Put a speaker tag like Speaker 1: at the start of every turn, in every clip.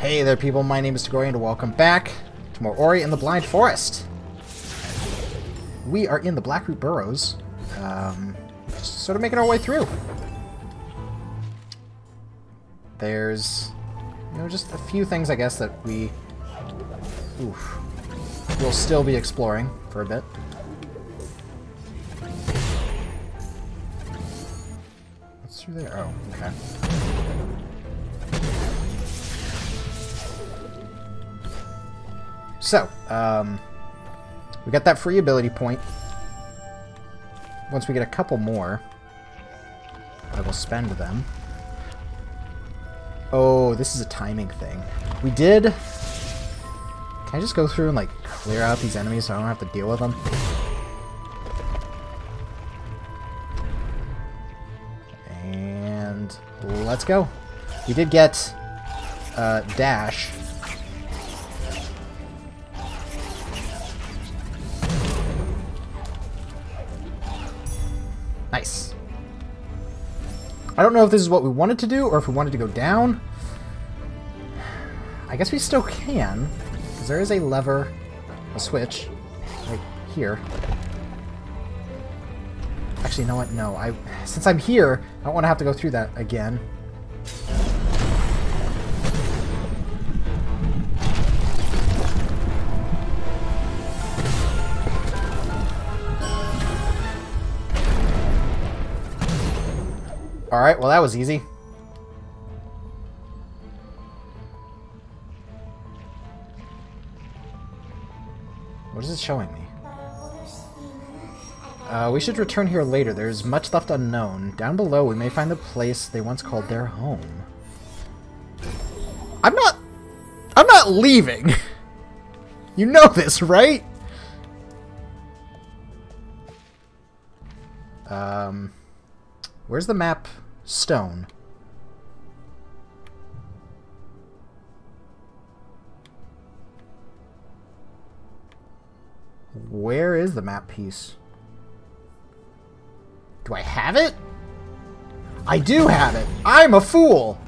Speaker 1: Hey there people, my name is Tagorian and welcome back to more Ori and the Blind Forest. We are in the Blackroot Burrows, um, sort of making our way through. There's, you know, just a few things I guess that we oof, will still be exploring for a bit. What's through there? Oh, okay. So, um, we got that free ability point. Once we get a couple more, I will spend them. Oh, this is a timing thing. We did... Can I just go through and, like, clear out these enemies so I don't have to deal with them? And let's go. We did get uh, Dash, I don't know if this is what we wanted to do or if we wanted to go down. I guess we still can, because there is a lever, a switch, right here. Actually, you know what? No, I since I'm here, I don't want to have to go through that again. Alright, well that was easy. What is it showing me? Uh, we should return here later. There's much left unknown. Down below, we may find the place they once called their home. I'm not... I'm not leaving! you know this, right? Um... Where's the map stone? Where is the map piece? Do I have it? I do have it! I'm a fool!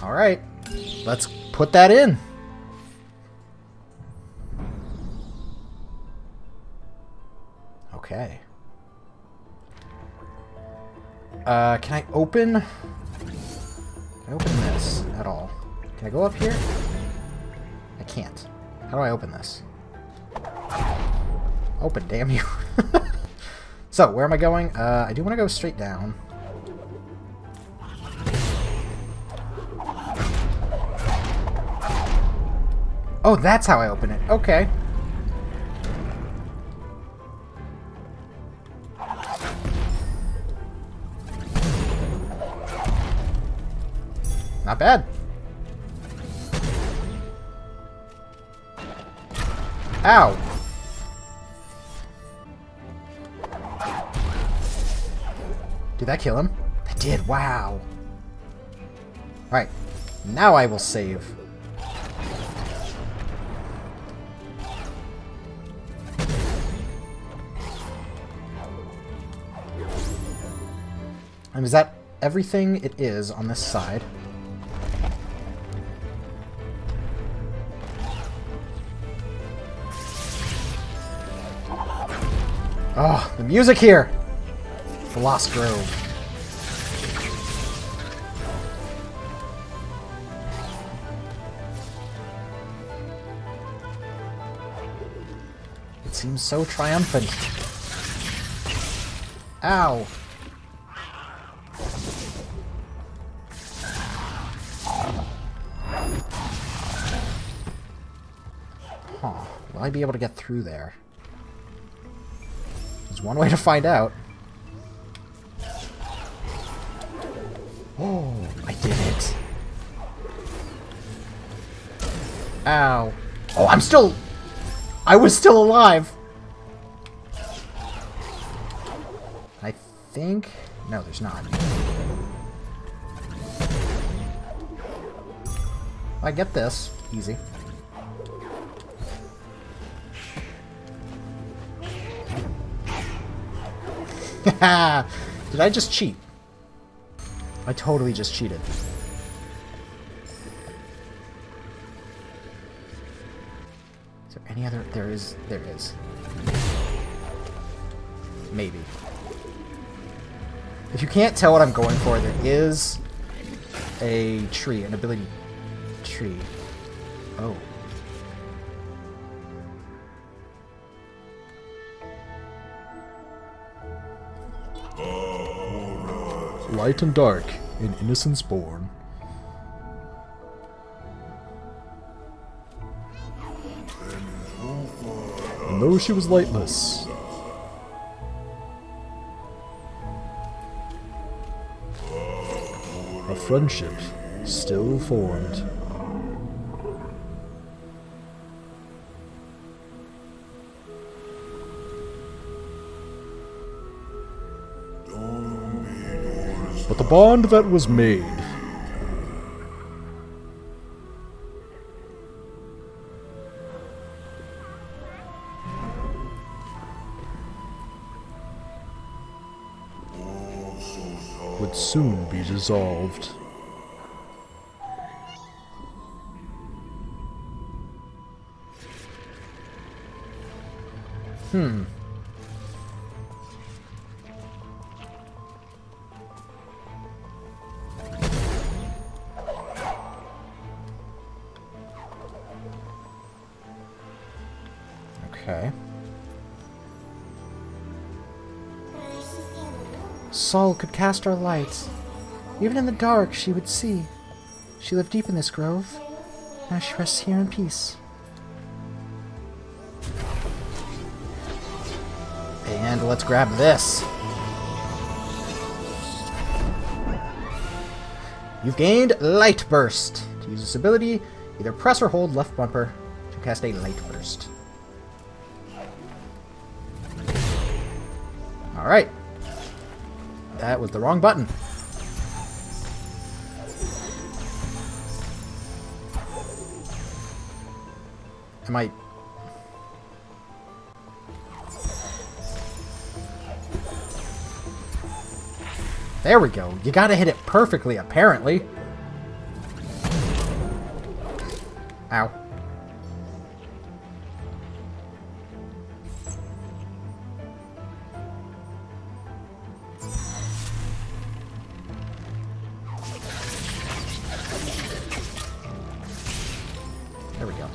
Speaker 1: Alright, let's put that in. Okay. Uh, can I open... Can I open this at all? Can I go up here? I can't. How do I open this? Open, damn you. so, where am I going? Uh, I do want to go straight down. Oh, that's how I open it. Okay. Bad. Ow. Did that kill him? That did. Wow. Alright. Now I will save. And is that everything it is on this side? Oh, the music here! The Lost Grove. It seems so triumphant. Ow! Huh. Will I be able to get through there? There's one way to find out. Oh, I did it. Ow. Oh, I'm still... I was still alive. I think... No, there's not. I get this. Easy. Did I just cheat? I totally just cheated. Is there any other? There is. There is. Maybe. If you can't tell what I'm going for, there is a tree, an ability tree. Oh. Light and dark, in innocence born. And though she was lightless, a friendship still formed. But the bond that was made would soon be dissolved. Hmm. Sol could cast our lights. Even in the dark, she would see. She lived deep in this grove. Now she rests here in peace. And let's grab this. You've gained Light Burst. To use this ability, either press or hold left bumper to cast a Light Burst. Alright. That was the wrong button. Am I... There we go. You gotta hit it perfectly, apparently. Ow. There we go.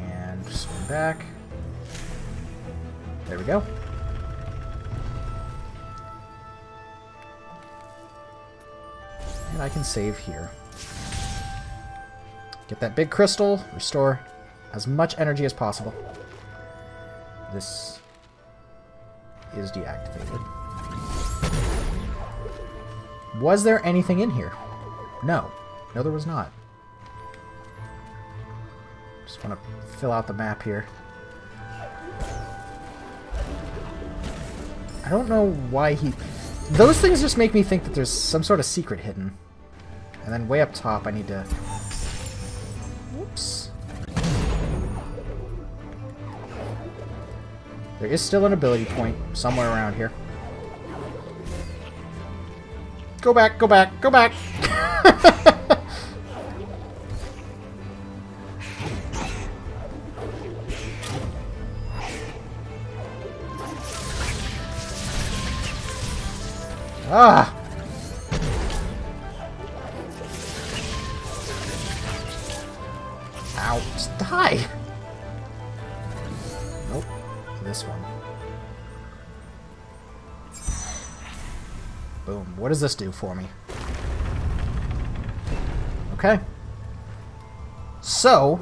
Speaker 1: And swing back. There we go. And I can save here. Get that big crystal, restore as much energy as possible. This is deactivated. Was there anything in here? No. No, there was not. Just want to fill out the map here. I don't know why he... Those things just make me think that there's some sort of secret hidden. And then way up top I need to... Whoops. There is still an ability point somewhere around here. Go back, go back, go back! ah! What does this do for me? Okay. So...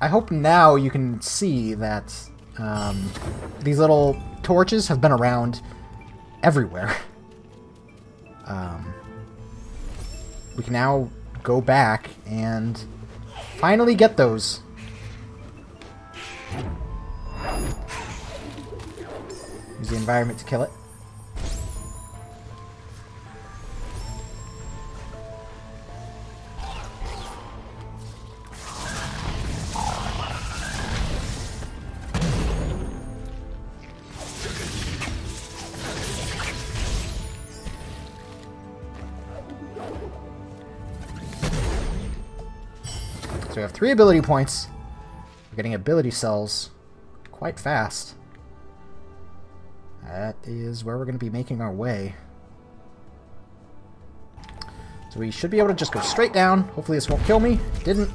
Speaker 1: I hope now you can see that um, these little torches have been around everywhere. Um, we can now go back and finally get those. the environment to kill it. So we have three ability points. We're getting ability cells quite fast. That is where we're going to be making our way. So we should be able to just go straight down. Hopefully this won't kill me. Didn't.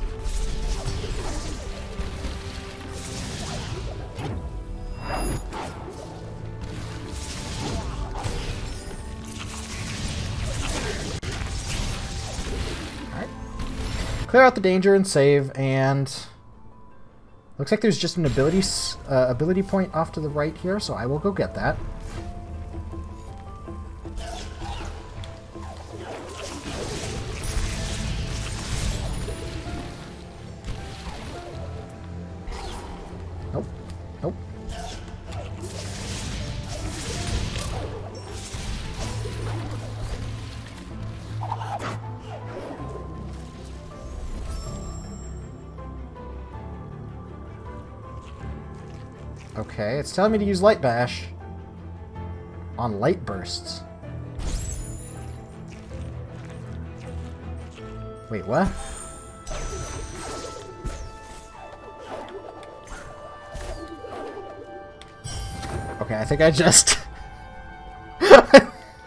Speaker 1: Clear out the danger and save, and... Looks like there's just an ability, uh, ability point off to the right here, so I will go get that. Telling me to use Light Bash on light bursts. Wait, what? Okay, I think I just...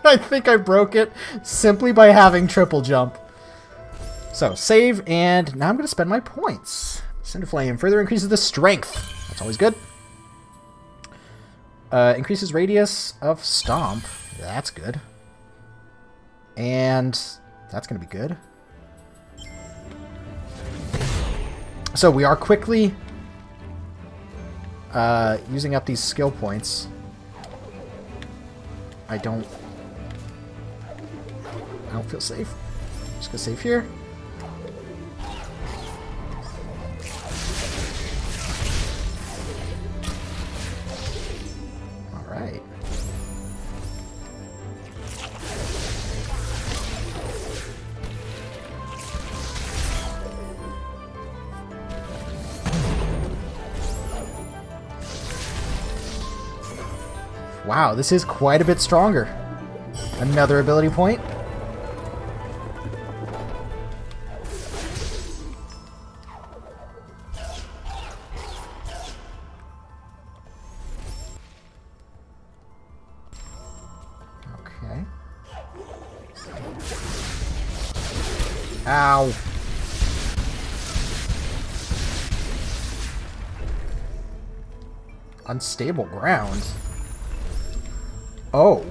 Speaker 1: I think I broke it simply by having triple jump. So, save, and now I'm going to spend my points. Cinder Flame further increases the strength. That's always good. Uh, increases radius of stomp. That's good. And that's going to be good. So we are quickly uh, using up these skill points. I don't... I don't feel safe. Just gonna save here. Wow, this is quite a bit stronger. Another ability point. Okay. Ow. Unstable ground. Oh.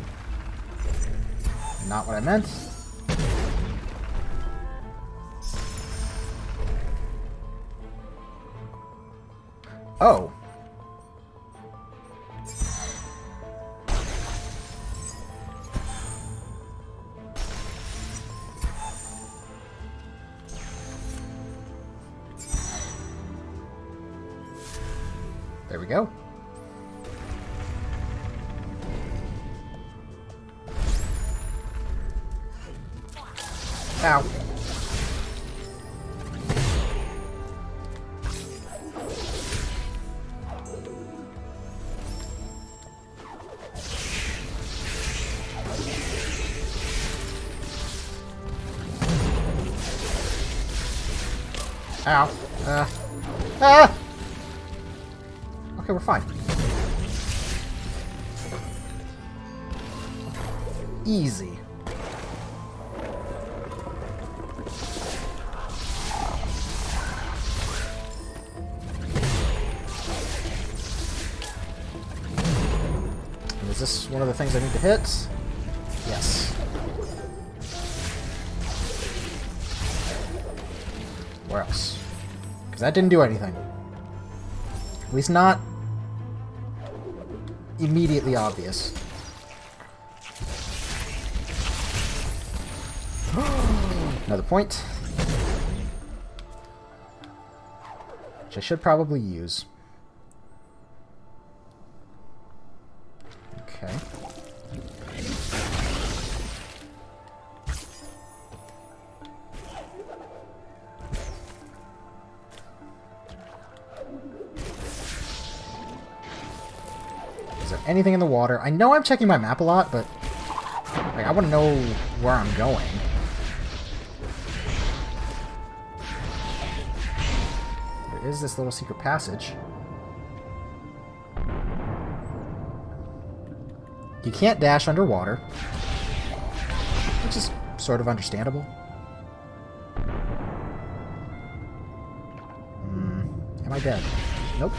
Speaker 1: Not what I meant. Oh. Ow. Uh. Ah! Okay, we're fine. Easy. Is this one of the things I need to hit? That didn't do anything. At least not immediately obvious. Another point. Which I should probably use. Anything in the water? I know I'm checking my map a lot, but like, I want to know where I'm going. There is this little secret passage. You can't dash underwater, which is sort of understandable. Hmm, am I dead? Nope.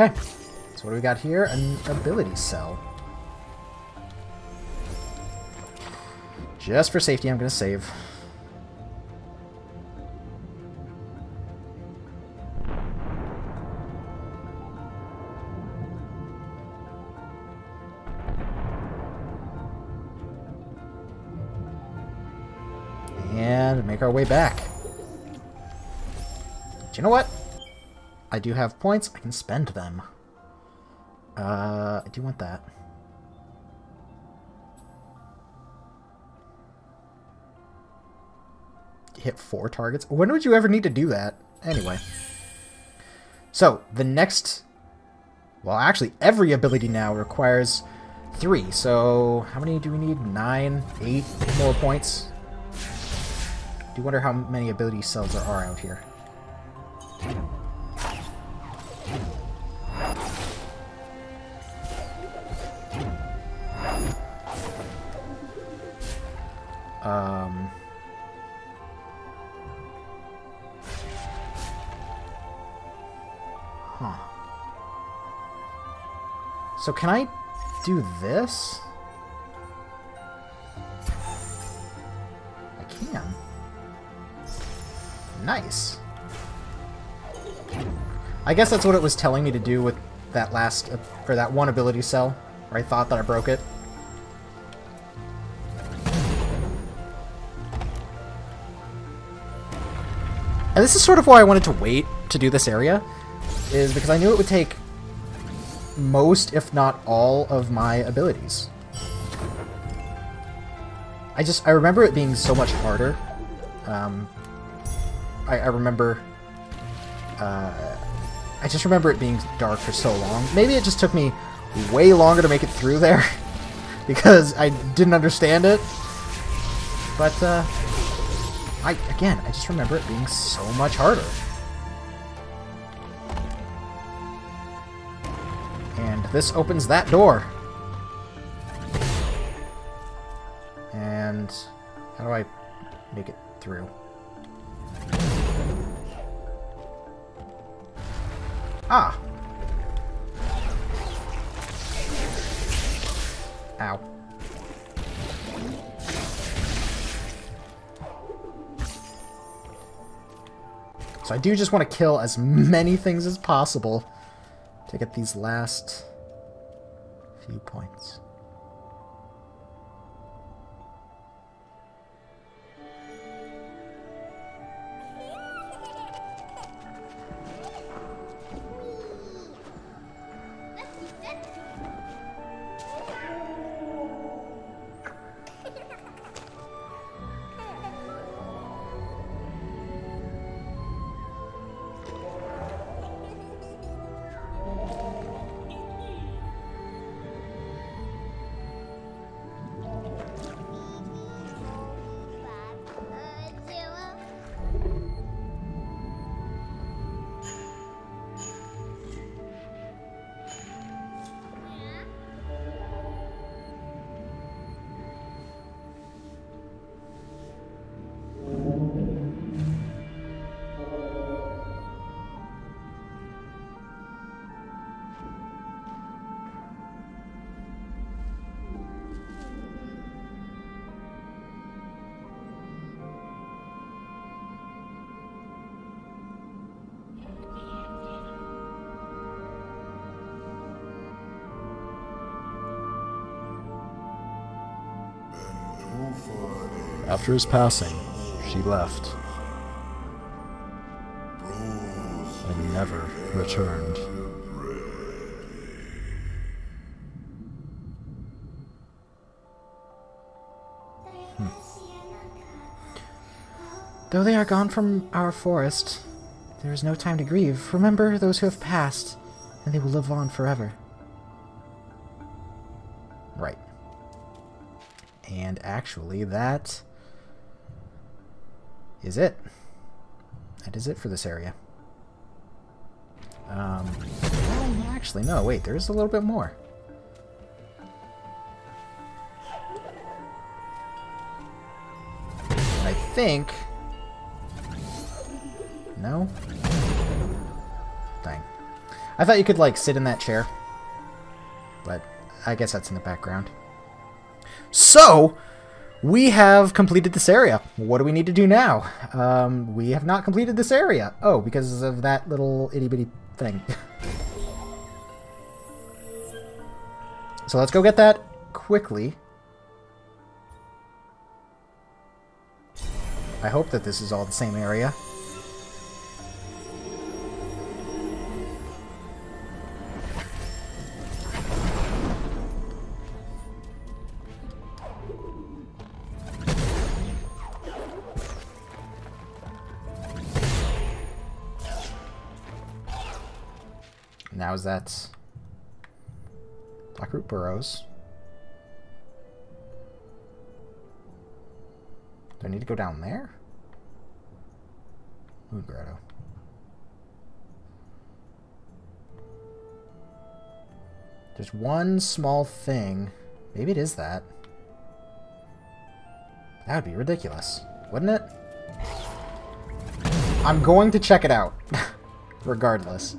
Speaker 1: Okay, so what do we got here? An ability cell. Just for safety, I'm going to save. And make our way back. You know what? I do have points. I can spend them. Uh, I do want that. hit four targets. When would you ever need to do that? Anyway. So, the next... Well, actually, every ability now requires three. So, how many do we need? Nine? Eight more points? Do you wonder how many ability cells there are out here. Um... Huh. So can I do this? I can. Nice. I guess that's what it was telling me to do with that last, uh, or that one ability cell, where I thought that I broke it. And this is sort of why I wanted to wait to do this area, is because I knew it would take most, if not all, of my abilities. I just, I remember it being so much harder. Um, I, I remember, uh, I just remember it being dark for so long. Maybe it just took me way longer to make it through there because I didn't understand it. But, uh, I, again, I just remember it being so much harder. And this opens that door. And how do I make it through? Ah! Ow. So I do just want to kill as many things as possible to get these last few points. After his passing, she left and never returned. Hmm. Though they are gone from our forest, there is no time to grieve. Remember those who have passed, and they will live on forever. Actually, that is it. That is it for this area. Um, actually, no, wait, there's a little bit more. I think... No? Dang. I thought you could, like, sit in that chair. But I guess that's in the background. So, we have completed this area. What do we need to do now? Um, we have not completed this area. Oh, because of that little itty-bitty thing. so let's go get that quickly. I hope that this is all the same area. Now is that Blackroot Burrows. Do I need to go down there? Moon Grotto. There's one small thing. Maybe it is that. That would be ridiculous, wouldn't it? I'm going to check it out, regardless.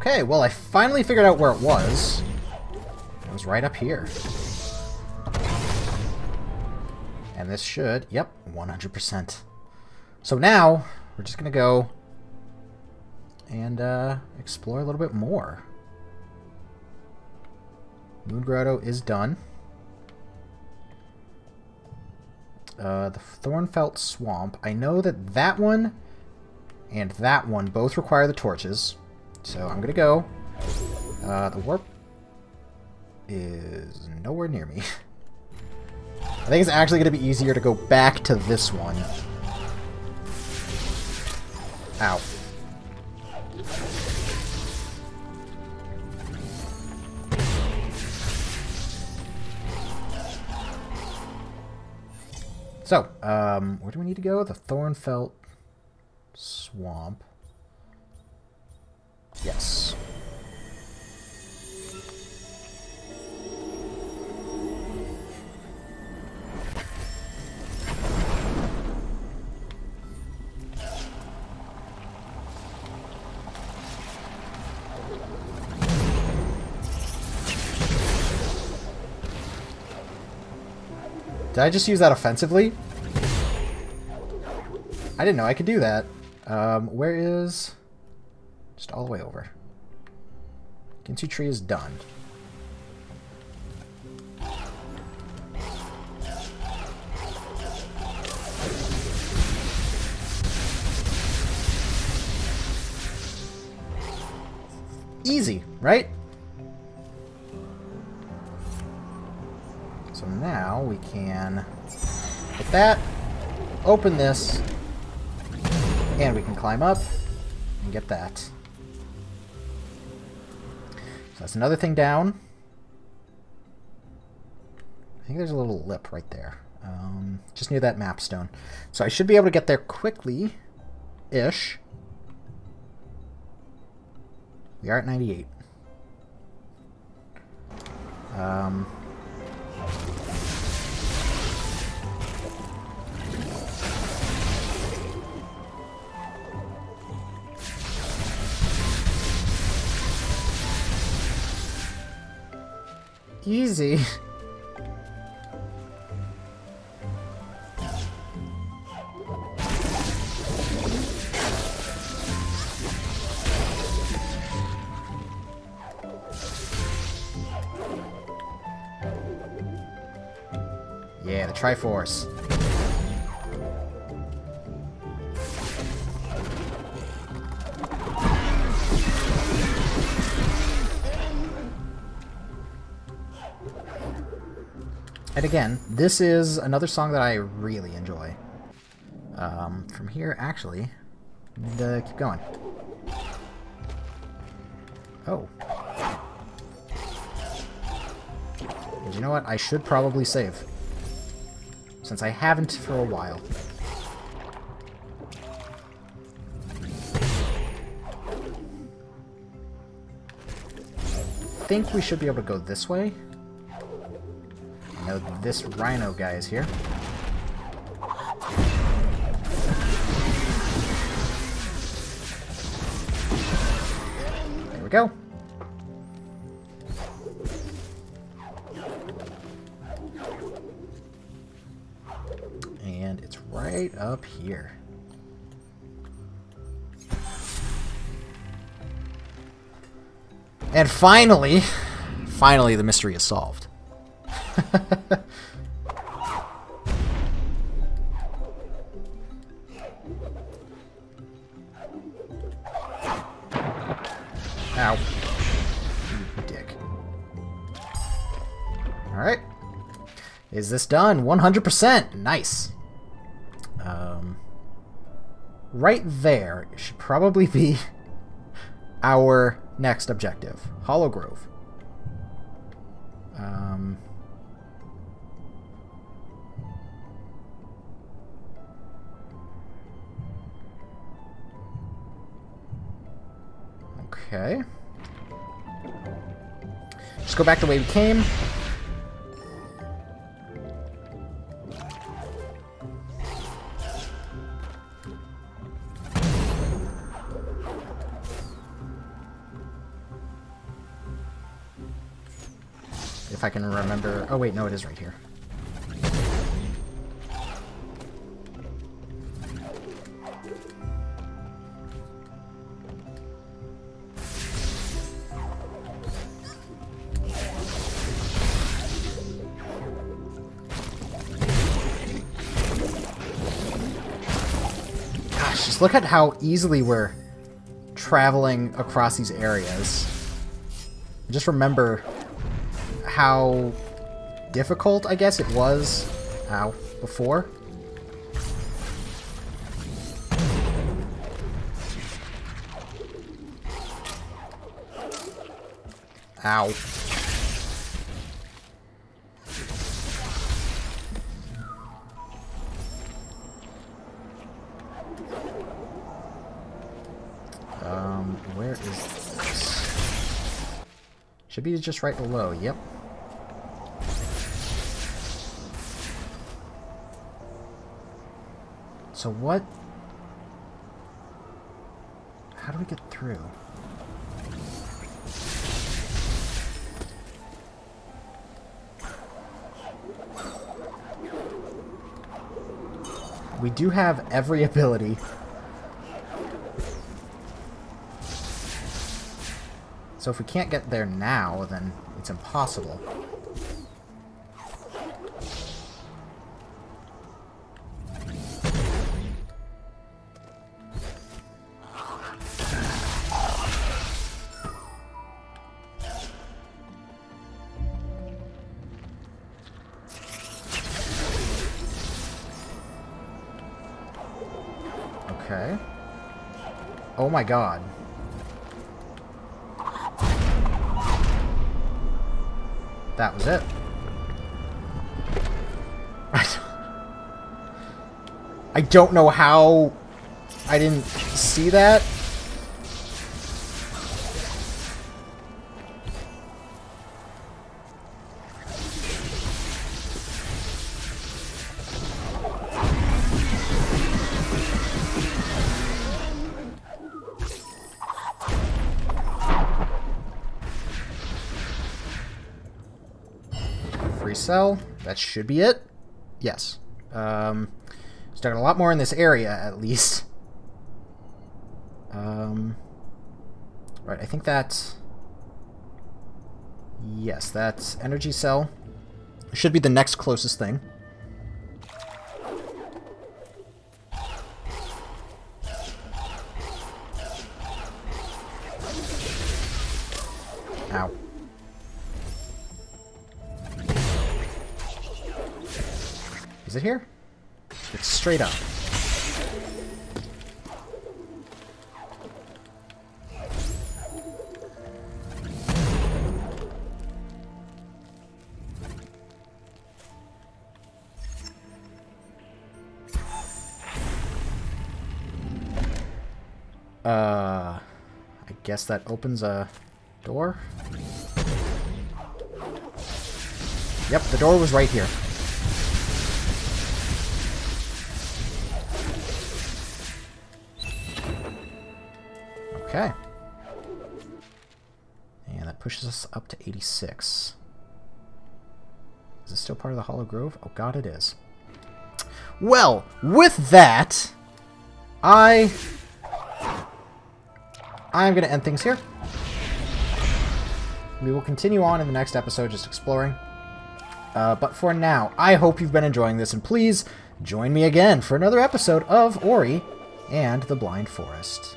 Speaker 1: Okay, well I finally figured out where it was. It was right up here. And this should, yep, 100%. So now, we're just to go and uh, explore a little bit more. Moon Grotto is done. Uh, the Thornfelt Swamp. I know that that one and that one both require the torches. So I'm gonna go. Uh, the warp is nowhere near me. I think it's actually gonna be easier to go back to this one. Ow. So, um, where do we need to go? The Thornfelt Swamp. Yes. Did I just use that offensively? I didn't know I could do that. Um, where is... Just all the way over. Ginso tree is done. Easy, right? So now we can hit that, open this, and we can climb up and get that. That's another thing down. I think there's a little lip right there. Um, just near that map stone. So I should be able to get there quickly-ish. We are at 98. Um, Easy. Yeah, the Triforce. And again, this is another song that I really enjoy. Um, from here, actually, uh, keep going. Oh. And you know what? I should probably save. Since I haven't for a while. I think we should be able to go this way. This rhino guy is here. There we go. And it's right up here. And finally, finally the mystery is solved. Ow. Dick. Alright. Is this done? 100%! Nice. Um, right there should probably be our next objective. Hollow Grove. Um, okay. Just go back the way we came. If I can remember... Oh wait, no, it is right here. Gosh, just look at how easily we're traveling across these areas. Just remember how difficult, I guess, it was ow, before. Ow. Should be just right below, yep. So what... How do we get through? We do have every ability. So if we can't get there now, then it's impossible. Okay. Oh my god. That was it. I don't know how I didn't see that. That should be it. Yes. Um, starting a lot more in this area, at least. Um, right, I think that... Yes, that's energy cell. Should be the next closest thing. Is it here? It's straight up. Uh, I guess that opens a door? Yep, the door was right here. Okay. And that pushes us up to 86. Is this still part of the Hollow Grove? Oh god, it is. Well, with that, I... I'm going to end things here. We will continue on in the next episode just exploring. Uh, but for now, I hope you've been enjoying this, and please join me again for another episode of Ori and the Blind Forest.